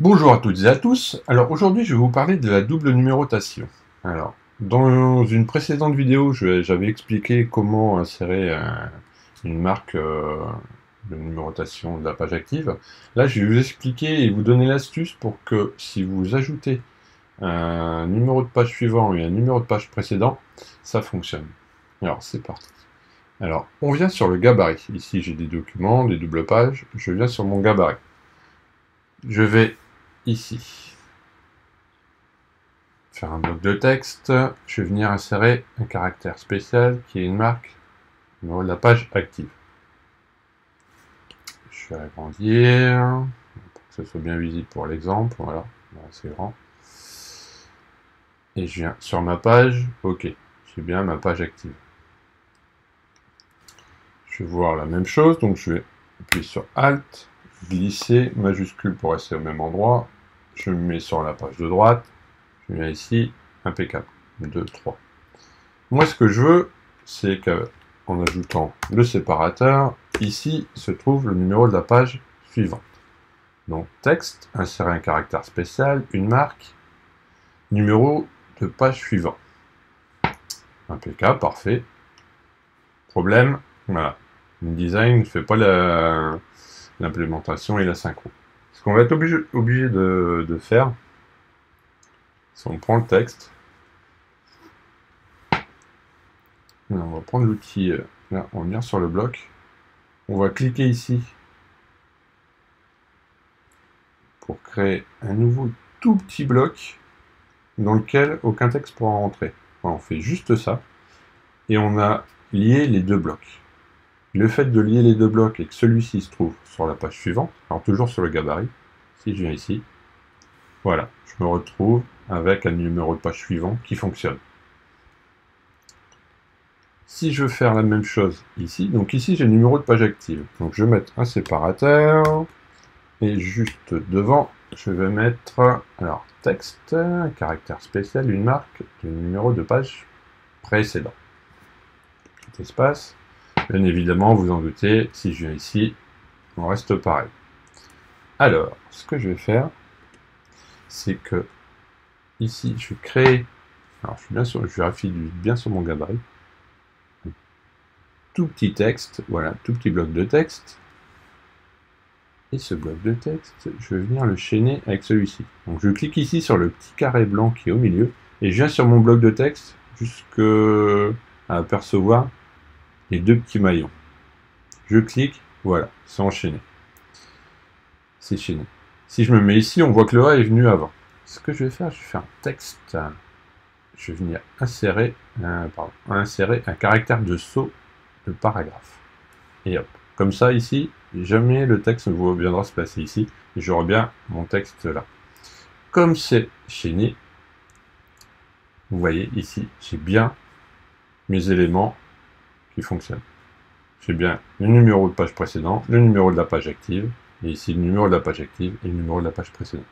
Bonjour à toutes et à tous. Alors aujourd'hui, je vais vous parler de la double numérotation. Alors, dans une précédente vidéo, j'avais expliqué comment insérer une marque euh, de numérotation de la page active. Là, je vais vous expliquer et vous donner l'astuce pour que si vous ajoutez un numéro de page suivant et un numéro de page précédent, ça fonctionne. Alors, c'est parti. Alors, on vient sur le gabarit. Ici, j'ai des documents, des doubles pages. Je viens sur mon gabarit. Je vais ici. Faire un bloc de texte. Je vais venir insérer un caractère spécial qui est une marque numéro de la page active. Je vais agrandir pour que ce soit bien visible pour l'exemple. Voilà, c'est grand. Et je viens sur ma page. Ok, j'ai bien ma page active. Je vais voir la même chose, donc je vais appuyer sur Alt, glisser majuscule pour rester au même endroit, je me mets sur la page de droite, je viens ici, impeccable, 2, 3. Moi, ce que je veux, c'est qu'en ajoutant le séparateur, ici se trouve le numéro de la page suivante. Donc, texte, insérer un caractère spécial, une marque, numéro de page suivant. Impeccable, parfait. Problème, voilà. InDesign ne fait pas l'implémentation et la synchro. Ce qu'on va être obligé, de, faire, c'est on prend le texte, on va prendre l'outil, euh, là, on venir sur le bloc, on va cliquer ici pour créer un nouveau tout petit bloc dans lequel aucun texte pourra rentrer. on fait juste ça, et on a lié les deux blocs. Le fait de lier les deux blocs et que celui-ci se trouve sur la page suivante, alors toujours sur le gabarit, si je viens ici, voilà, je me retrouve avec un numéro de page suivant qui fonctionne. Si je veux faire la même chose ici, donc ici j'ai le numéro de page active, donc je vais mettre un séparateur, et juste devant, je vais mettre, alors, texte, caractère spécial, une marque, du numéro de page précédent. Petit espace, Bien évidemment, vous en doutez, si je viens ici, on reste pareil. Alors, ce que je vais faire, c'est que ici, je vais créer, alors je suis bien sur, je vérifie bien sur mon gabarit, tout petit texte, voilà, tout petit bloc de texte. Et ce bloc de texte, je vais venir le chaîner avec celui-ci. Donc je clique ici sur le petit carré blanc qui est au milieu, et je viens sur mon bloc de texte jusqu'à apercevoir les deux petits maillons. Je clique, voilà, c'est enchaîné. C'est chaîné. Si je me mets ici, on voit que le A est venu avant. Ce que je vais faire, je vais un texte. Je vais venir insérer, un, insérer un caractère de saut de paragraphe. Et hop. Comme ça, ici, jamais le texte ne viendra se placer ici. J'aurai bien mon texte là. Comme c'est chaîné, vous voyez ici, j'ai bien mes éléments fonctionne. J'ai bien le numéro de page précédent, le numéro de la page active, et ici le numéro de la page active et le numéro de la page précédente.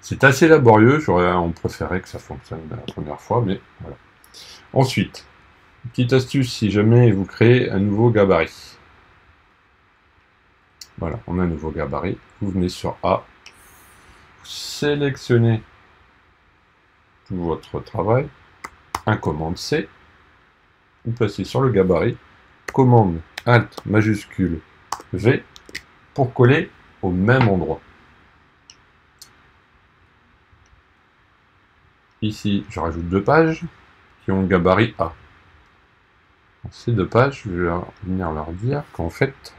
C'est assez laborieux, on préférait que ça fonctionne la première fois, mais voilà. Ensuite, petite astuce, si jamais vous créez un nouveau gabarit. Voilà, on a un nouveau gabarit. Vous venez sur A, sélectionnez tout votre travail, un commande C, vous passez sur le gabarit, commande Alt majuscule V pour coller au même endroit. Ici, je rajoute deux pages qui ont le gabarit A. ces deux pages, je vais venir leur dire qu'en fait,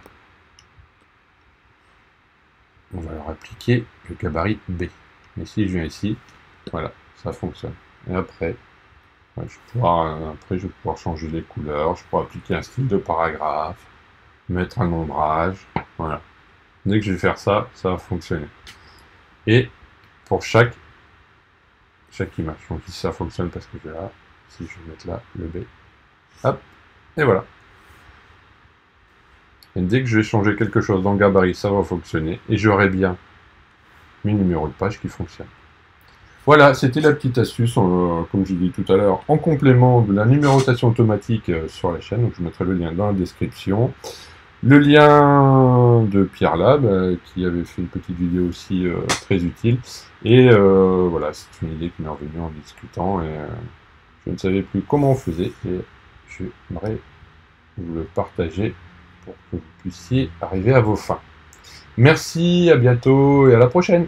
on va leur appliquer le gabarit B. Et si je viens ici, voilà, ça fonctionne. Et après, je euh, après, je vais pouvoir changer les couleurs, je pourrais appliquer un style de paragraphe, mettre un ombrage, voilà. Dès que je vais faire ça, ça va fonctionner. Et pour chaque, chaque image. Donc ici, ça fonctionne parce que je vais là, si je vais mettre là, le B, hop, et voilà. Et dès que je vais changer quelque chose dans le gabarit, ça va fonctionner, et j'aurai bien mes numéros de page qui fonctionnent. Voilà, c'était la petite astuce, euh, comme j'ai dit tout à l'heure, en complément de la numérotation automatique euh, sur la chaîne. Donc je mettrai le lien dans la description. le lien de Pierre Lab, euh, qui avait fait une petite vidéo aussi très utile. Et voilà, c'est une idée qui m'est revenue en discutant et je ne savais plus comment on faisait et j'aimerais vous le partager pour que vous puissiez arriver à vos fins. Merci, à bientôt et à la prochaine